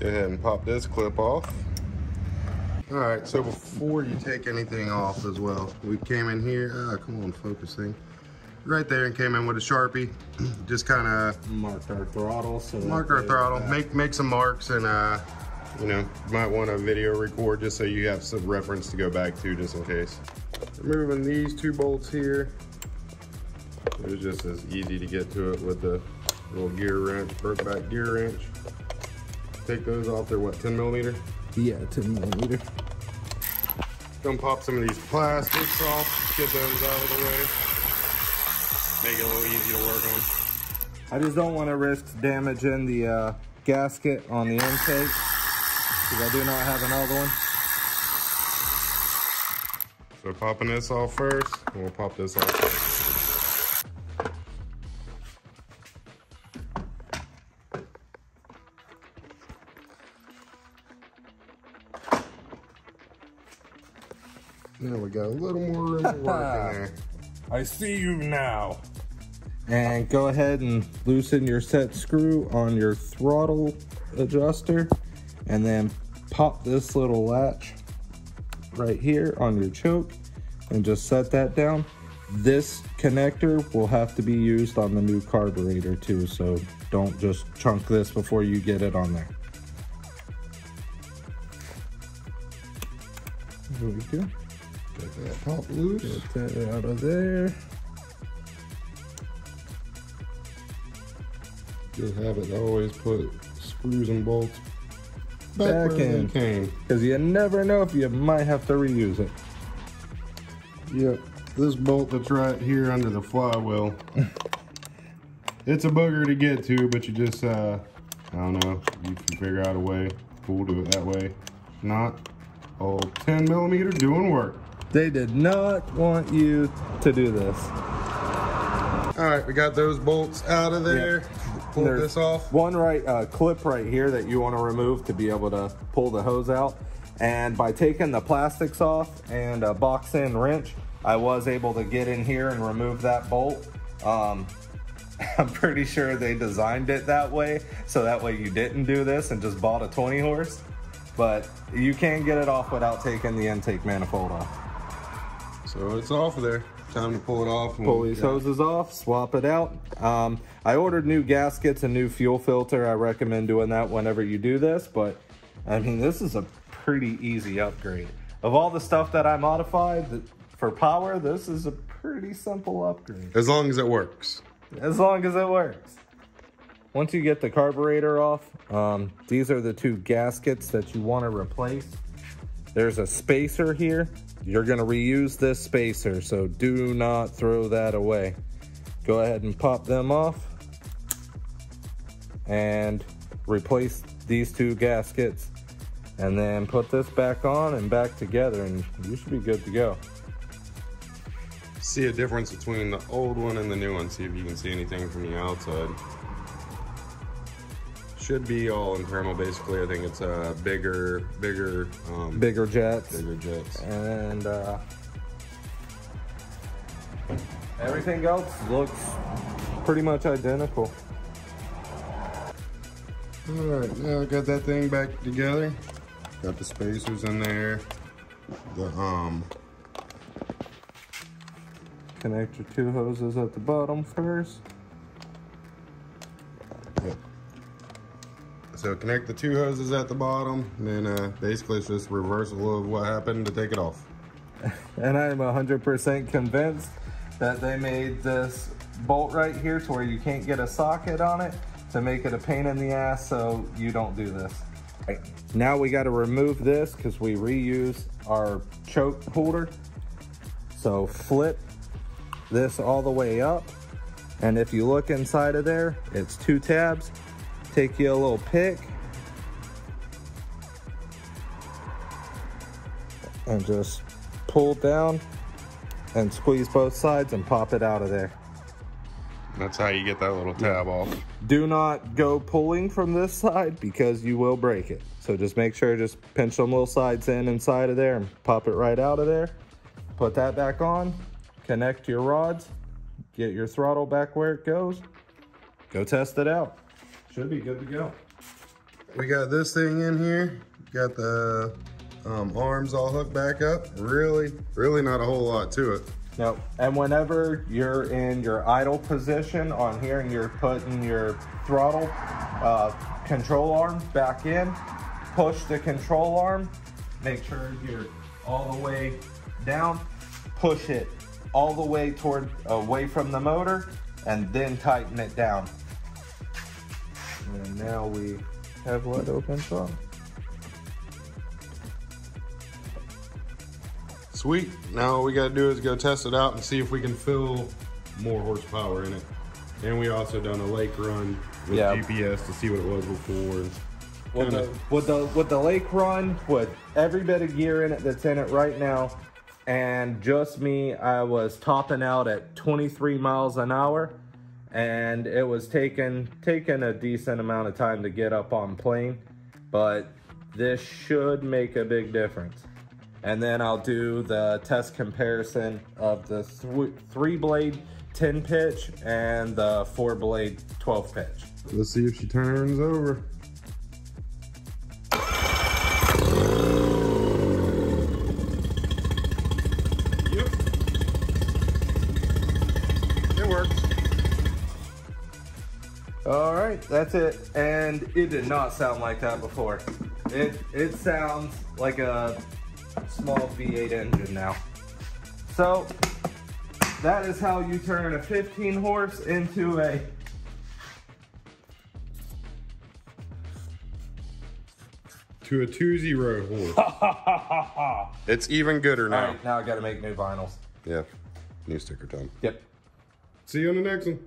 Go ahead and pop this clip off. All right, so before you take anything off as well, we came in here, ah, come on, focus thing. Right there and came in with a Sharpie. Just kind of marked our throttle. So mark our throttle, make make some marks and uh, you know, might want to video record just so you have some reference to go back to just in case. Removing these two bolts here. It was just as easy to get to it with the little gear wrench, broke back gear wrench. Take those off, they're what, 10 millimeter? Yeah, 10 millimeter. Gonna pop some of these plastics off, get those out of the way. Make it a little easy to work on. I just don't want to risk damaging the uh, gasket on the intake because I do not have another one. So popping this off first, and we'll pop this off first. Now we got a little more room to work in there. I see you now. And go ahead and loosen your set screw on your throttle adjuster and then pop this little latch right here on your choke and just set that down. This connector will have to be used on the new carburetor too, so don't just chunk this before you get it on there. There we go. Get that pop loose. Get that out of there. Good habit to always put screws and bolts back, Back in. came. Because you never know if you might have to reuse it. Yep, this bolt that's right here under the flywheel. it's a booger to get to, but you just, uh, I don't know, you can figure out a way. We'll do it that way. Not, oh, 10 millimeter doing work. They did not want you to do this. All right, we got those bolts out of there. Pull this off. One right uh, clip right here that you want to remove to be able to pull the hose out. And by taking the plastics off and a box in wrench, I was able to get in here and remove that bolt. Um, I'm pretty sure they designed it that way, so that way you didn't do this and just bought a 20 horse. But you can get it off without taking the intake manifold off. So it's off there. Time to pull it off. and Pull these hoses off, swap it out. Um, I ordered new gaskets and new fuel filter. I recommend doing that whenever you do this, but I mean, this is a pretty easy upgrade. Of all the stuff that I modified for power, this is a pretty simple upgrade. As long as it works. As long as it works. Once you get the carburetor off, um, these are the two gaskets that you want to replace. There's a spacer here. You're to reuse this spacer, so do not throw that away. Go ahead and pop them off and replace these two gaskets and then put this back on and back together and you should be good to go. See a difference between the old one and the new one. See if you can see anything from the outside. Should be all internal, basically. I think it's a bigger, bigger, um, Bigger jets. bigger jets. and uh, everything else looks pretty much identical. All right, now I got that thing back together. Got the spacers in there. The um, Connect your two hoses at the bottom first. So connect the two hoses at the bottom, and then uh, basically it's just reversal of what happened to take it off. And I'm 100% convinced that they made this bolt right here to where you can't get a socket on it to make it a pain in the ass so you don't do this. Right. Now we got to remove this because we reuse our choke holder. So flip this all the way up. And if you look inside of there, it's two tabs. Take you a little pick. And just pull down and squeeze both sides and pop it out of there. That's how you get that little tab off. Do not go pulling from this side because you will break it. So just make sure, just pinch them little sides in inside of there and pop it right out of there. Put that back on, connect your rods, get your throttle back where it goes. Go test it out. Should be good to go. we got this thing in here. Got the um, arms all hooked back up. Really, really not a whole lot to it. No, and whenever you're in your idle position on here and you're putting your throttle uh, control arm back in, push the control arm, make sure you're all the way down, push it all the way toward away from the motor, and then tighten it down. And now we have what open throttle. Sweet. Now all we gotta do is go test it out and see if we can fill more horsepower in it. And we also done a lake run with Yeah. GPS to see what it was before. With the, with the with the lake run, with every bit of gear in it that's in it right now, and just me, I was topping out at 23 miles an hour, and it was taken taking a decent amount of time to get up on plane, but this should make a big difference. And then I'll do the test comparison of the th- three blade 10 pitch and the four blade 12 pitch. Let's see if she turns over. That's it. And it did not sound like that before. It it sounds like a small V8 engine now. So that is how you turn a 15 horse into a To a two zero horse. it's even gooder All now. right, now I got to make new vinyls. Yeah. New sticker time. Yep. See you on the next one.